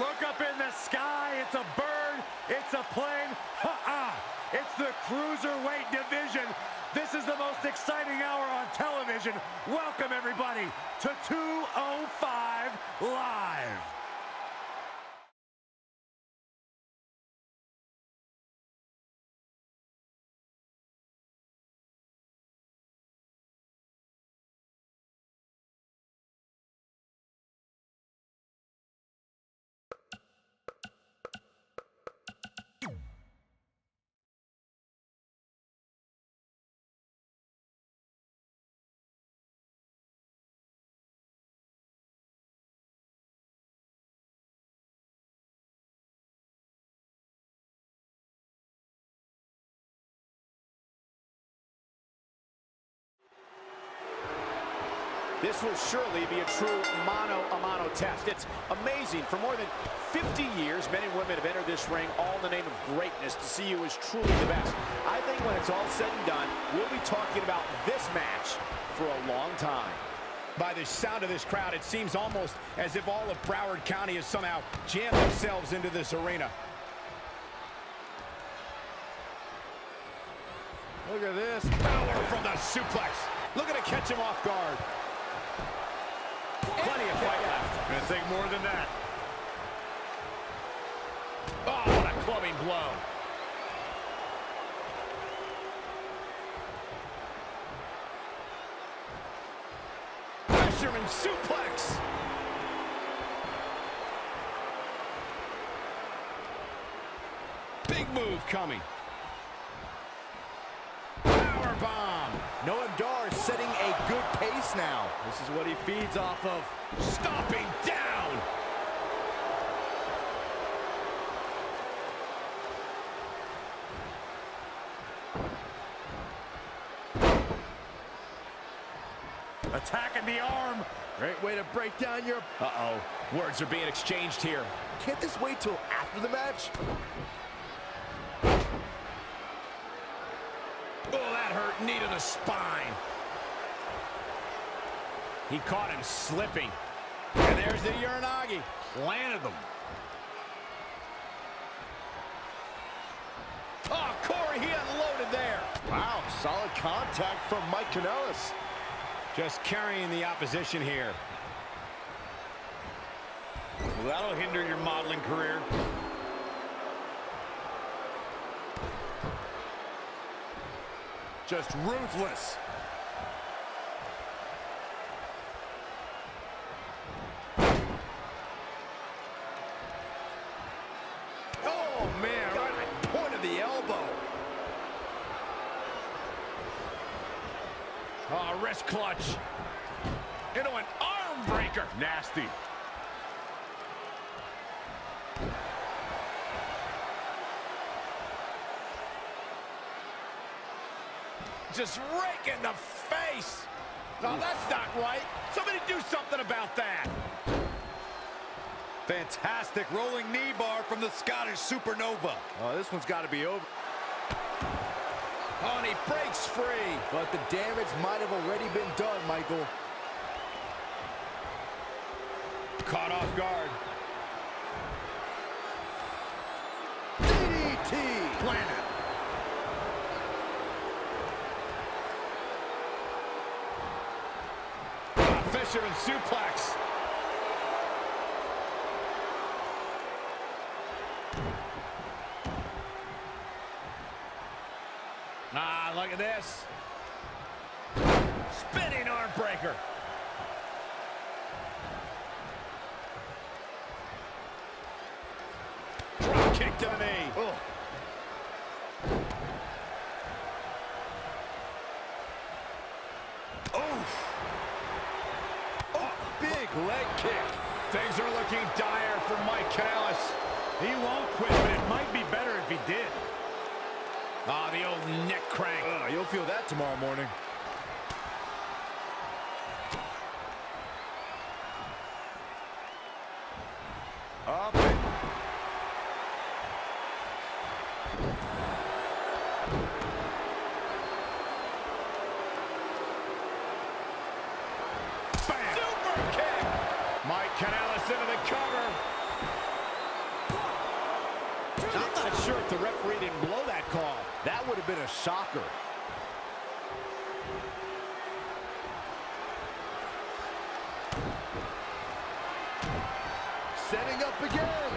Look up in the sky. It's a bird. It's a plane. Ha-ha! It's the Cruiserweight division. This is the most exciting hour on television. Welcome, everybody, to 205 Live. This will surely be a true mano-a-mano test. It's amazing. For more than 50 years, men and women have entered this ring all in the name of greatness to see who is truly the best. I think when it's all said and done, we'll be talking about this match for a long time. By the sound of this crowd, it seems almost as if all of Broward County has somehow jammed themselves into this arena. Look at this. Power from the suplex. Look at it catch him off guard. Plenty of fight left. Gonna take more than that. Oh, what a clubbing blow. Fisherman suplex. Big move coming. Power bomb. Noam Dar is setting a good pace now. This is what he feeds off of. Stomping down. Attacking the arm. Great way to break down your... Uh-oh. Words are being exchanged here. Can't this wait till after the match? Oh, that hurt. Knee to the spine. He caught him slipping. And there's the Uranage. Landed them. Oh, Corey, he unloaded there. Wow, solid contact from Mike Kanellis. Just carrying the opposition here. Well, that'll hinder your modeling career. Just ruthless. Oh, man, right at the point of the elbow. Oh, wrist clutch. Into an arm breaker. Nasty. Just rake in the face. No, that's not right. Somebody do something about that. Fantastic rolling knee bar from the Scottish Supernova. Oh, this one's got to be over. Oh, and he breaks free. But the damage might have already been done, Michael. Caught off guard. DDT! Planted. Ah, Fisherman suplex. Ah, look at this. Spinning arm breaker. Drop kick to the knee. Oh, Oh, leg kick. Things are looking dire for Mike Kanellis. He won't quit, but it might be better if he did. Ah, the old neck crank. uh, you'll feel that tomorrow morning. Up. Bam. Super kick. Mike Kanellis into the cover. Not sure if the referee didn't blow that call. That would have been a shocker. Setting up again.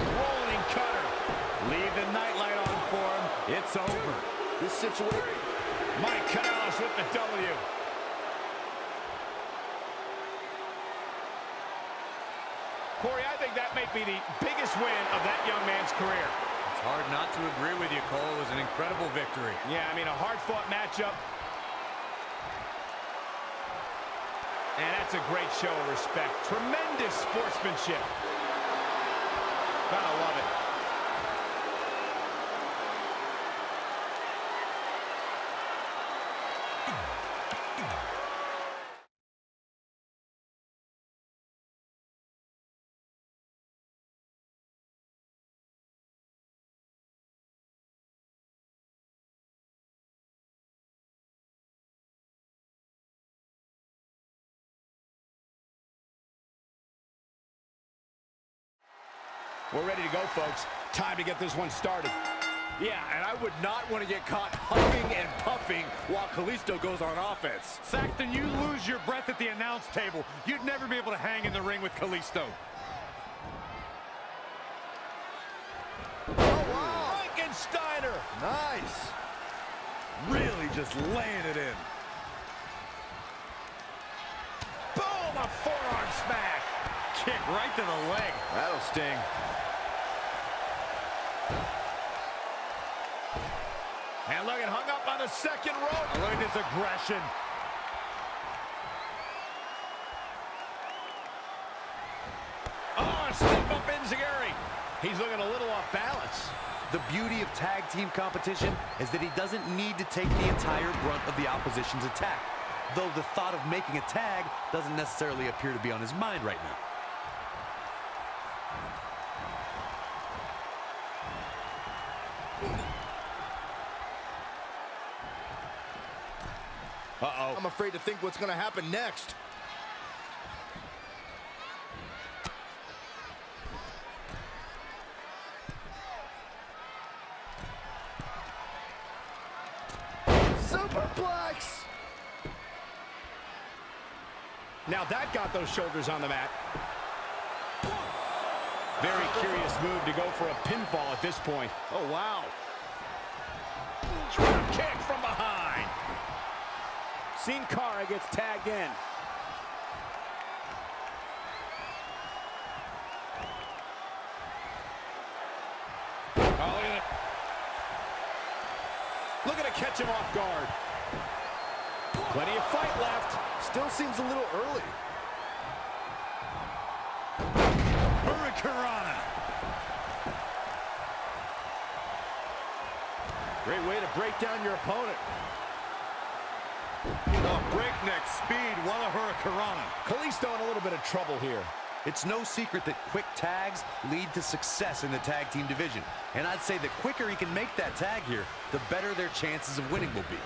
Rolling cutter. Leave the nightlight on for him. It's over. This situation. Mike Kanellis with the W. Corey, I think that may be the biggest win of that young man's career. It's hard not to agree with you, Cole. It was an incredible victory. Yeah, I mean, a hard-fought matchup. And that's a great show of respect. Tremendous sportsmanship. We're ready to go, folks. Time to get this one started. Yeah, and I would not want to get caught huffing and puffing while Kalisto goes on offense. Saxton, you lose your breath at the announce table. You'd never be able to hang in the ring with Kalisto. Oh, wow. Frankensteiner! Nice. Really just laying it in. Boom! A forearm smack! Kick right to the leg. That'll sting. And look at hung up on the second rope. Look at this aggression. Oh, step up Enziguri. He's looking a little off balance. The beauty of tag team competition is that he doesn't need to take the entire brunt of the opposition's attack, though the thought of making a tag doesn't necessarily appear to be on his mind right now. I'm afraid to think what's going to happen next. Superplex! Now that got those shoulders on the mat. Very curious move to go for a pinfall at this point. Oh, wow. Drop kick from. Sin Cara gets tagged in. Oh, look at it. Catch him off guard. Plenty of fight left. Still seems a little early. Hurricanrana. Great way to break down your opponent. The breakneck speed. What a Hurricanrana. Kalisto in a little bit of trouble here. It's no secret that quick tags lead to success in the tag team division. And I'd say the quicker he can make that tag here, the better their chances of winning will be.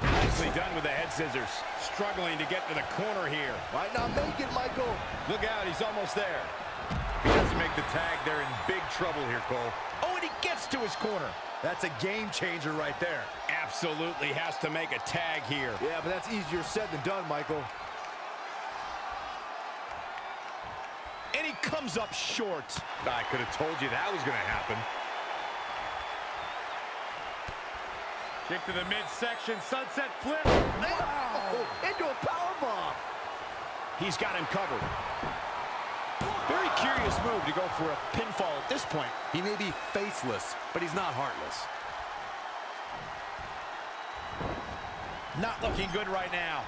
Nicely done with the head scissors. Struggling to get to the corner here. Might not make it, Michael. Look out, he's almost there. If he doesn't make the tag, they're in big trouble here, Cole. Oh, and he gets to his corner. That's a game changer right there. Absolutely has to make a tag here. Yeah, but that's easier said than done, Michael. And he comes up short. I could have told you that was going to happen. Kick to the midsection, sunset flip. Oh, into a powerbomb. He's got him covered. Very curious move to go for a pinfall at this point. He may be faceless, but he's not heartless. Not looking good right now.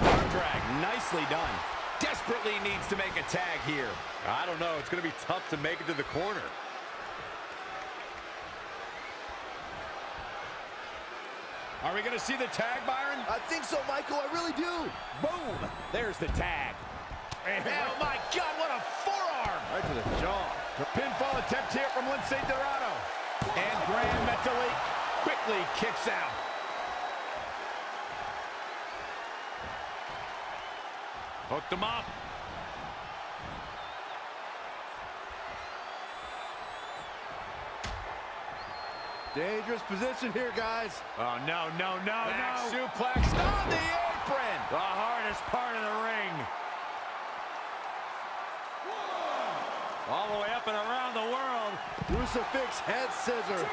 Arm drag, nicely done. Desperately needs to make a tag here. I don't know. It's going to be tough to make it to the corner. Are we going to see the tag, Byron? I think so, Michael. I really do. Boom! There's the tag. Oh, my God, what a! Right to the jaw. The pinfall attempt here from Lince Dorado. And Gran Metalik quickly kicks out. Hooked him up. Dangerous position here, guys. Oh, no, no, no, Back no. suplex on the apron. The hardest part of the ring. All the way up and around the world. Crucifix head scissors.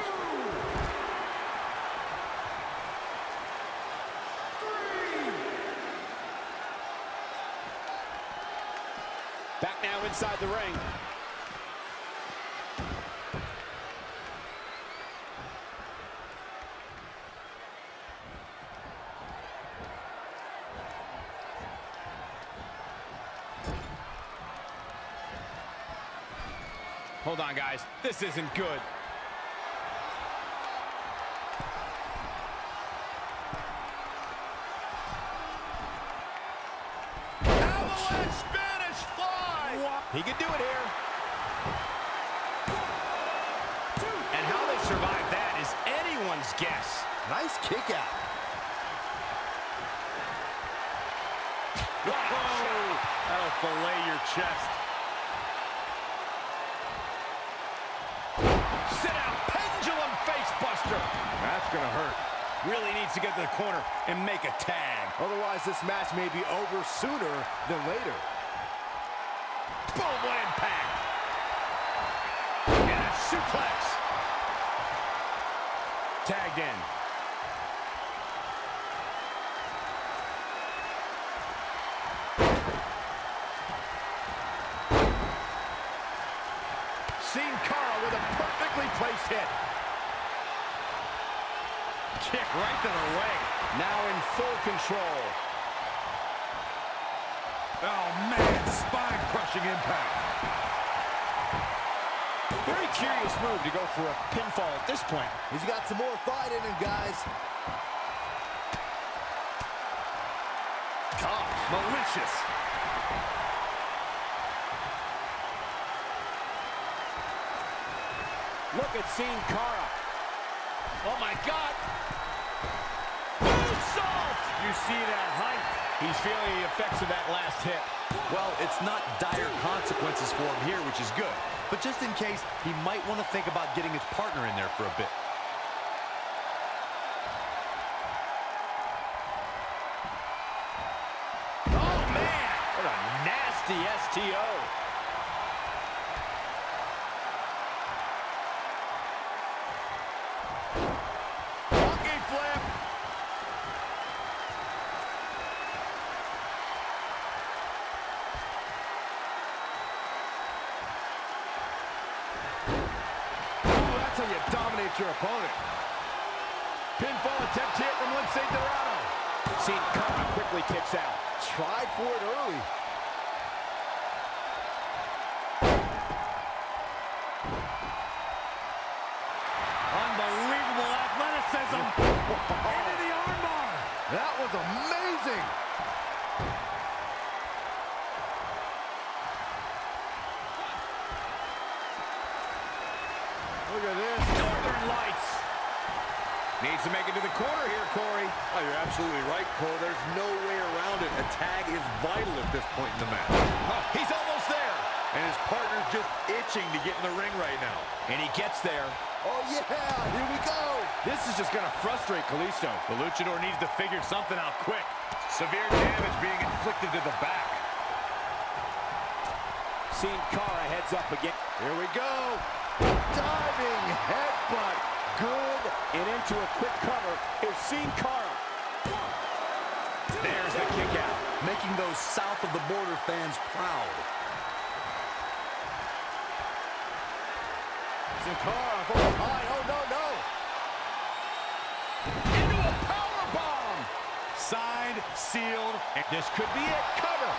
Back now inside the ring. Hold on, guys. This isn't good. Avalanche Spanish fly. He could do it here. And how they survived that is anyone's guess. Nice kick out. Whoa. That'll fillet your chest. Sit out, pendulum face buster. That's going to hurt. Really needs to get to the corner and make a tag. Otherwise, this match may be over sooner than later. Boom, what impact. And a suplex. Tagged in. Sin Cara with a perfectly placed hit. Kick right to the leg. Now in full control. Oh, man. Spine-crushing impact. Very curious move to go for a pinfall at this point. He's got some more fight in him, guys. Gosh, malicious. Look at Sin Cara. Oh my God. Salt! You see that height? He's feeling the effects of that last hit. Well, it's not dire consequences for him here, which is good. But just in case, he might want to think about getting his partner in there for a bit. Oh, man. What a nasty STO. Your opponent. Pinfall attempt here from Lince Dorado. Sin Cara quickly kicks out. Tried for it early. Needs to make it to the corner here, Corey. Oh, you're absolutely right, Cole. There's no way around it. A tag is vital at this point in the match. Oh, he's almost there. And his partner's just itching to get in the ring right now. And he gets there. Oh, yeah. Here we go. This is just going to frustrate Kalisto. The luchador needs to figure something out quick. Severe damage being inflicted to the back. Sin Cara heads up again. Here we go. Diving headbutt. Good. And into a quick cover is Sin Cara. There's the kick out. Making those south of the border fans proud. Sin Cara behind. Oh, no, no. Into a power bomb. Signed, sealed, and This could be it. Cover.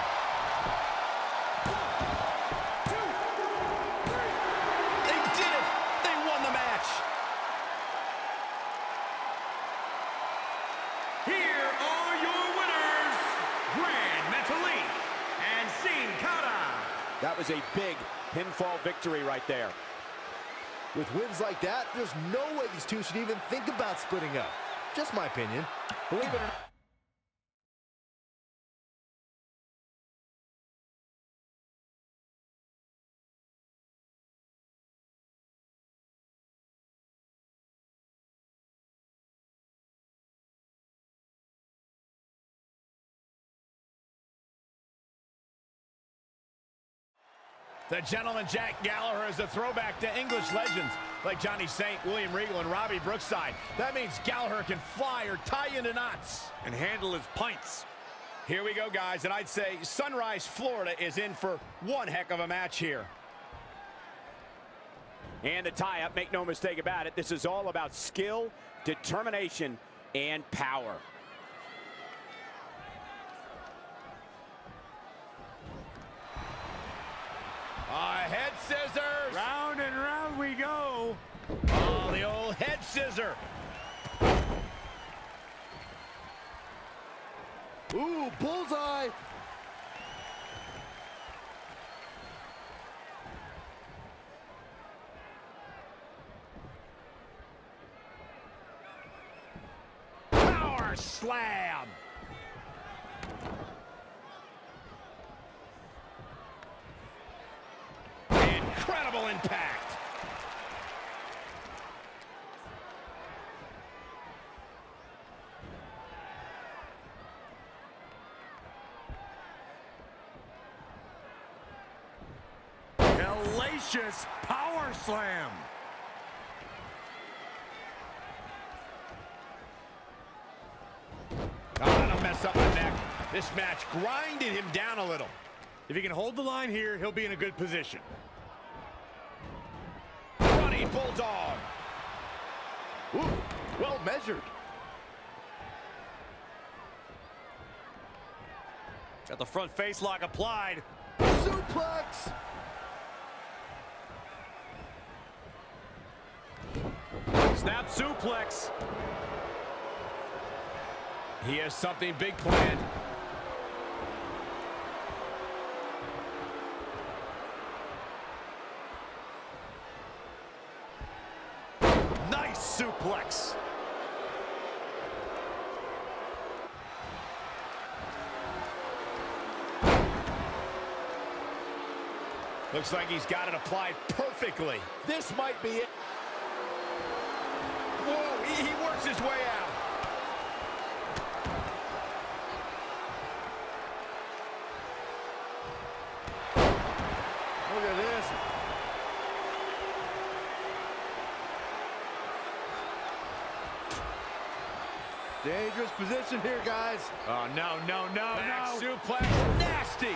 Was a big pinfall victory right there. With wins like that, there's no way these two should even think about splitting up. Just my opinion. Believe it or not. The gentleman Jack Gallagher is a throwback to English legends like Johnny Saint, William Regal, and Robbie Brookside. That means Gallagher can fly or tie into knots. And handle his pints. Here we go, guys, and I'd say Sunrise, Florida is in for one heck of a match here. And the tie-up, make no mistake about it, this is all about skill, determination, and power. Uh, head scissors. Round and round we go. Oh, the old head scissor. Ooh, bullseye. Power slam. Incredible impact. Hellacious power slam. Ah, mess up the neck. This match grinded him down a little. If he can hold the line here, he'll be in a good position. Bulldog. Ooh, well measured. Got the front face lock applied. Suplex. Snap suplex. He has something big planned. Nice suplex. Looks like he's got it applied perfectly. This might be it. Whoa, he, he works his way out. Look at this. Position here, guys. Oh, no, no, no, Back no. suplex, nasty.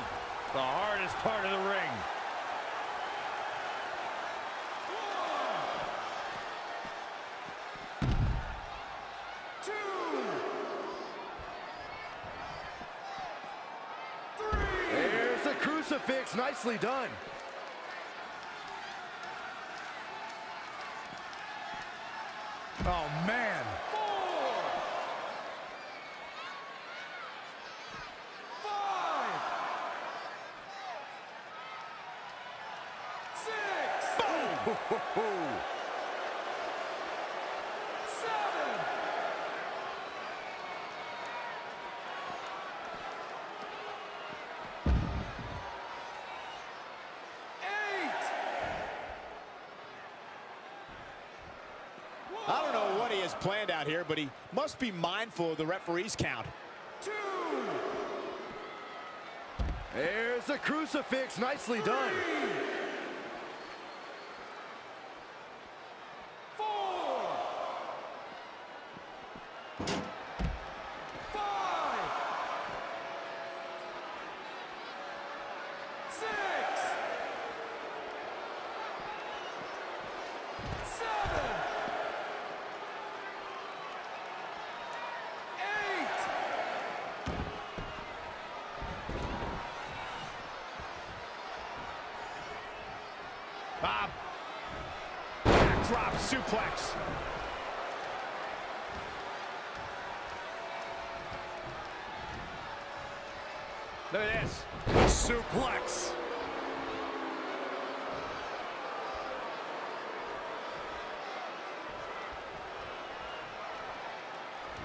The hardest part of the ring. Crucifix. Nicely done. Oh, man. I don't know what he has planned out here, but he must be mindful of the referee's count. There's the crucifix. Nicely done. Backdrop suplex. Look at this. Suplex.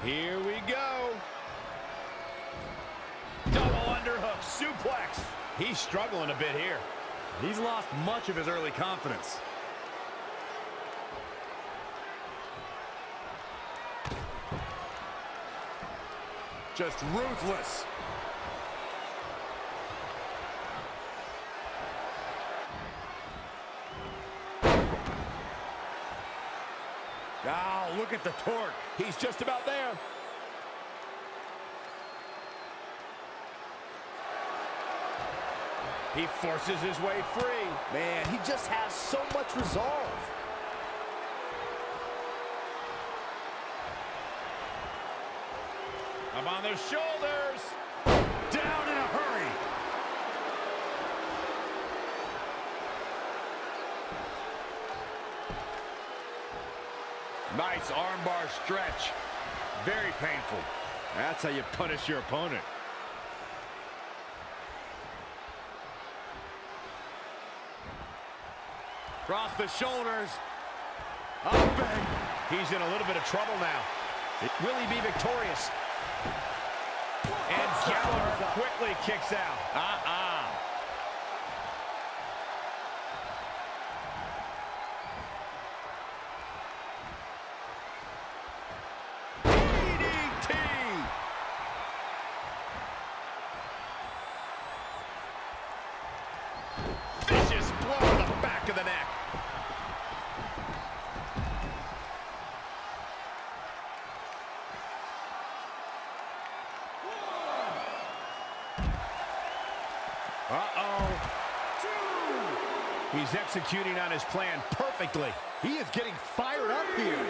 Here we go. Double underhook suplex. He's struggling a bit here. He's lost much of his early confidence. Just ruthless. Now, oh, look at the torque. He's just about there. He forces his way free. Man, he just has so much resolve. Their shoulders. Down in a hurry. Nice armbar stretch. Very painful. That's how you punish your opponent. Cross the shoulders. Up and He's in a little bit of trouble now. Will he be victorious? Gallagher quickly kicks out. uh-uh. Executing on his plan perfectly. He is getting fired up here.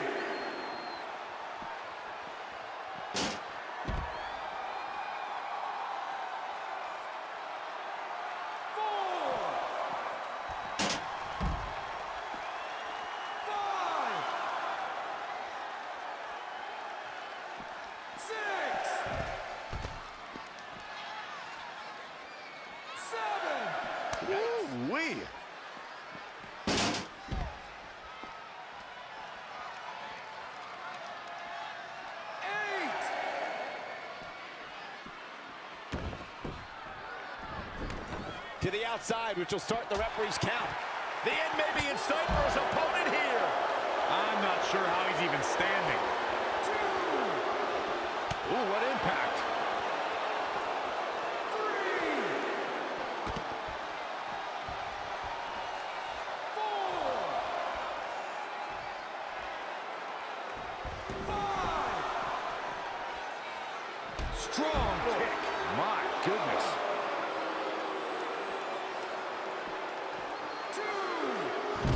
Woo-wee. To the outside, which will start the referee's count. The end may be in sight for his opponent here. I'm not sure how he's even standing. Ooh, what impact. Strong kick. My goodness.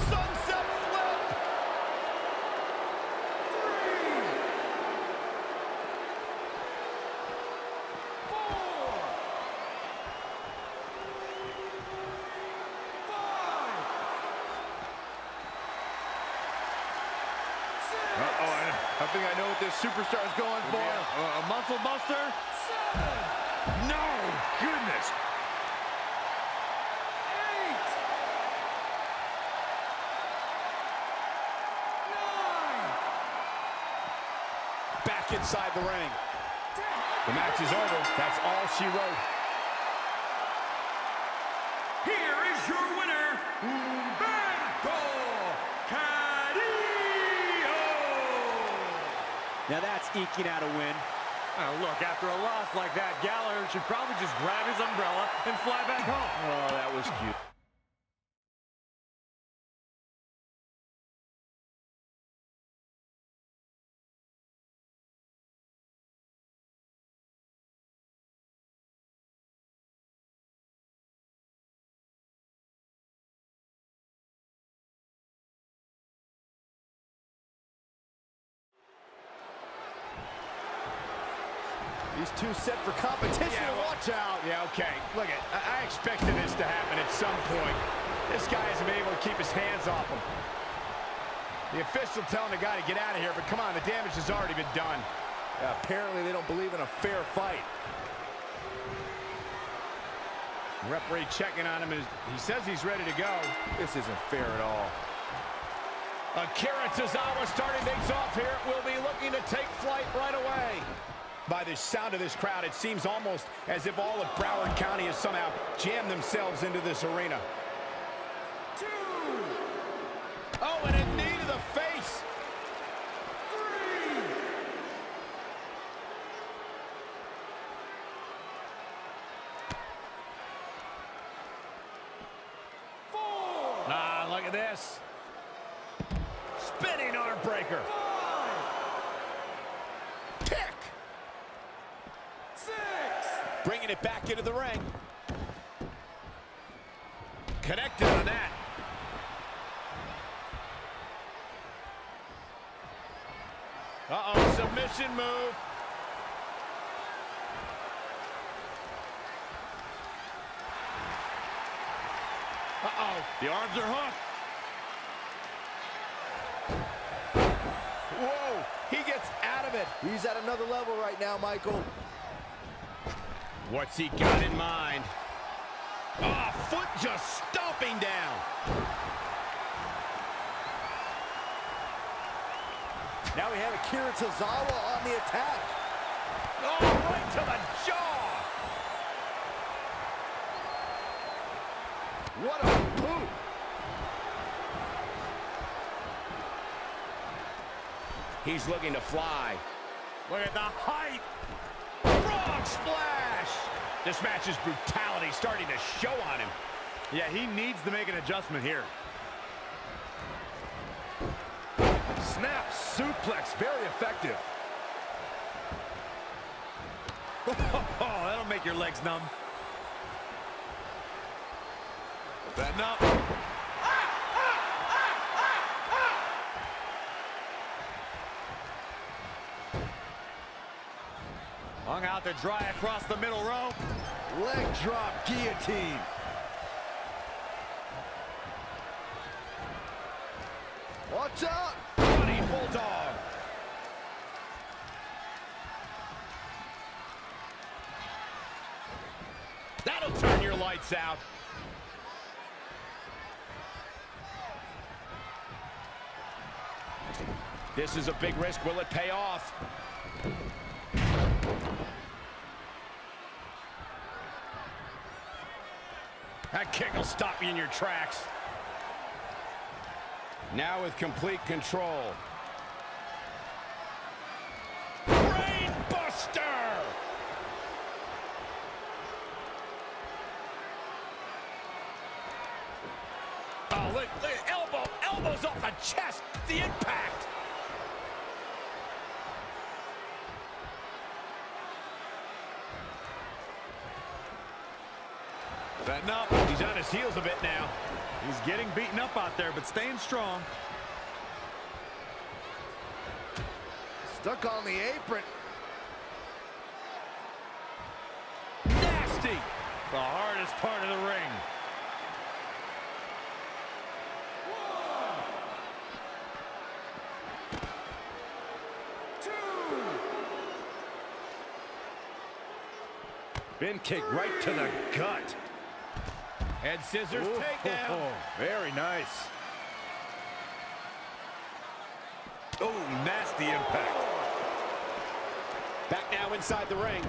Sunset flip. Uh-oh. I think I know what this superstar is going for. Uh, a muscle buster? No! Goodness! Eight. Nine. Back inside the ring. The match is over. That's all she wrote. Eking out a win. Now look, after a loss like that, Gallagher should probably just grab his umbrella and fly back home. Oh, that was cute. These two set for competition. Yeah, well- Watch out. Yeah, okay. Look, it. I I expected this to happen at some point. This guy hasn't been able to keep his hands off him. The official telling the guy to get out of here, but come on, the damage has already been done. Yeah, apparently they don't believe in a fair fight. Referee checking on him. As he says he's ready to go. This isn't fair at all. Akira Tozawa starting things off here. Will be looking to take flight right away. By the sound of this crowd, it seems almost as if all of Broward County has somehow jammed themselves into this arena. Oh, and a knee to the face. Ah, look at this. Spinning arm breaker. Bringing it back into the ring. Connected on that. Uh-oh, submission move. Uh-oh. The arms are hooked. Whoa, he gets out of it. He's at another level right now, Michael. What's he got in mind? Ah, foot just stomping down. Now we have Akira Tozawa on the attack. Oh, right to the jaw. What a boot. He's looking to fly. Look at the height. Frog splash! This match's brutality starting to show on him. Yeah, he needs to make an adjustment here. Snap suplex, very effective. Oh, that'll make your legs numb. Setting up. Hung out to dry across the middle rope. Leg drop guillotine. Watch out. Running bulldog. That'll lights out. This is a big risk. Will it pay off? That kick will stop you in your tracks. Now with complete control. Look, look, elbow, elbows off the chest, the impact. Setting up. He's on his heels a bit now. He's getting beaten up out there, but staying strong. Stuck on the apron. Nasty. The hardest part of the ring. Been kicked right to the gut. Head scissors Ooh, takedown. Very nice. Oh, nasty impact. Back now inside the ring.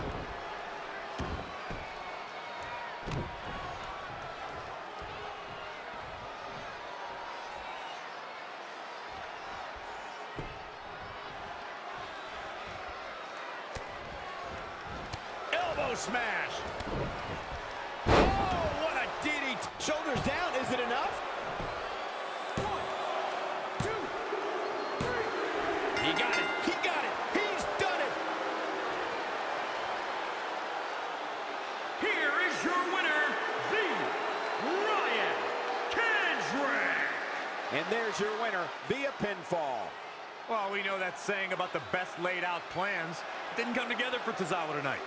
Elbow smash. Oh, what a DDT. Shoulders down. Is it enough? He got it. He got it. He's done it. Here is your winner, the Brian Kendrick. And there's your winner via pinfall. Well, we know that saying about the best laid out plans didn't come together for Tozawa tonight.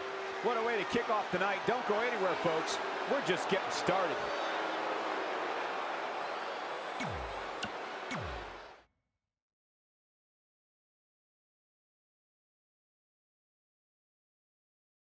What a way to kick off tonight. Don't go anywhere, folks. We're just getting started.